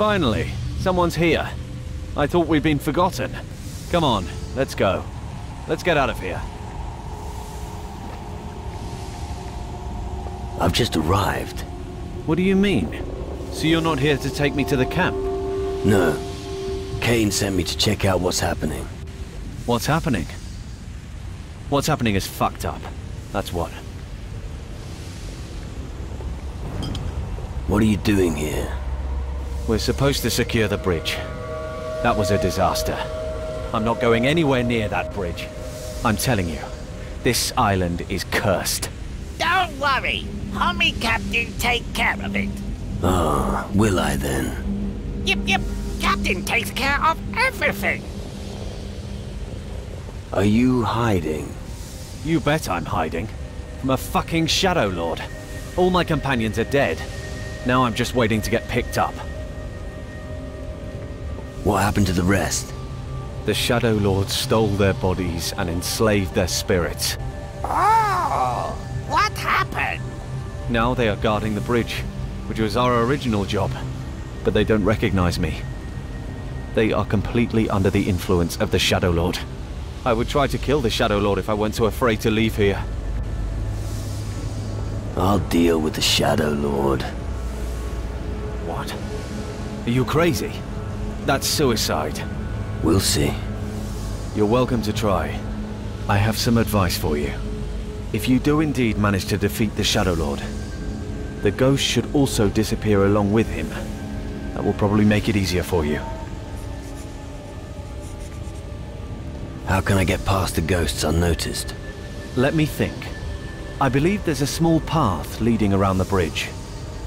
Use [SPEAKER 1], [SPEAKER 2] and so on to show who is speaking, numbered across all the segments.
[SPEAKER 1] Finally, someone's here. I thought we'd been forgotten. Come on, let's go. Let's get out of here.
[SPEAKER 2] I've just arrived.
[SPEAKER 1] What do you mean? So you're not here to take me to the camp?
[SPEAKER 2] No. Kane sent me to check out what's happening.
[SPEAKER 1] What's happening? What's happening is fucked up. That's what.
[SPEAKER 2] What are you doing here?
[SPEAKER 1] We're supposed to secure the bridge. That was a disaster. I'm not going anywhere near that bridge. I'm telling you, this island is cursed.
[SPEAKER 3] Don't worry. Homie Captain take care of it.
[SPEAKER 2] Ah, will I then?
[SPEAKER 3] Yep, yep. Captain takes care of everything.
[SPEAKER 2] Are you hiding?
[SPEAKER 1] You bet I'm hiding. From a fucking Shadow Lord. All my companions are dead. Now I'm just waiting to get picked up.
[SPEAKER 2] What happened to the rest?
[SPEAKER 1] The Shadow Lord stole their bodies and enslaved their spirits.
[SPEAKER 3] Oh, what happened?
[SPEAKER 1] Now they are guarding the bridge, which was our original job. But they don't recognize me. They are completely under the influence of the Shadow Lord. I would try to kill the Shadow Lord if I weren't so afraid to leave here.
[SPEAKER 2] I'll deal with the Shadow Lord.
[SPEAKER 1] What? Are you crazy? That's suicide.
[SPEAKER 2] We'll see.
[SPEAKER 1] You're welcome to try. I have some advice for you. If you do indeed manage to defeat the Shadow Lord, the ghost should also disappear along with him. That will probably make it easier for you.
[SPEAKER 2] How can I get past the ghosts unnoticed?
[SPEAKER 1] Let me think. I believe there's a small path leading around the bridge.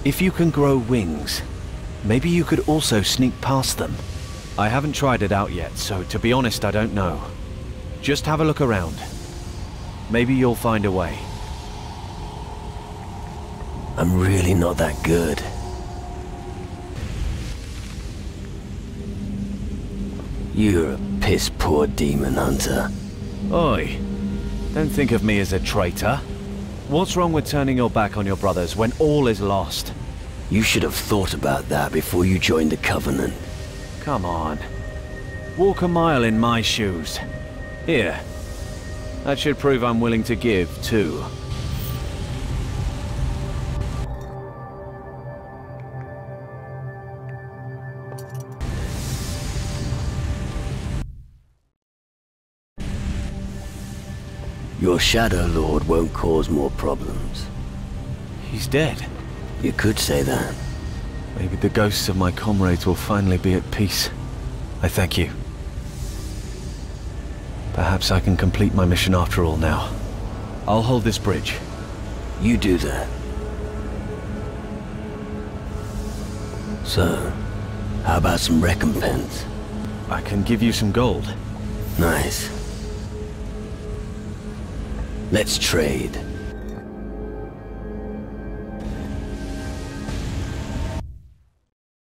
[SPEAKER 1] If you can grow wings, maybe you could also sneak past them. I haven't tried it out yet, so to be honest, I don't know. Just have a look around. Maybe you'll find a way.
[SPEAKER 2] I'm really not that good. You're a piss poor demon hunter.
[SPEAKER 1] Oi, don't think of me as a traitor. What's wrong with turning your back on your brothers when all is lost?
[SPEAKER 2] You should have thought about that before you joined the Covenant.
[SPEAKER 1] Come on. Walk a mile in my shoes. Here. That should prove I'm willing to give, too.
[SPEAKER 2] Your Shadow Lord won't cause more problems.
[SPEAKER 1] He's dead.
[SPEAKER 2] You could say that.
[SPEAKER 1] Maybe the ghosts of my comrades will finally be at peace. I thank you. Perhaps I can complete my mission after all now. I'll hold this bridge.
[SPEAKER 2] You do that. So, how about some recompense?
[SPEAKER 1] I can give you some gold.
[SPEAKER 2] Nice. Let's trade.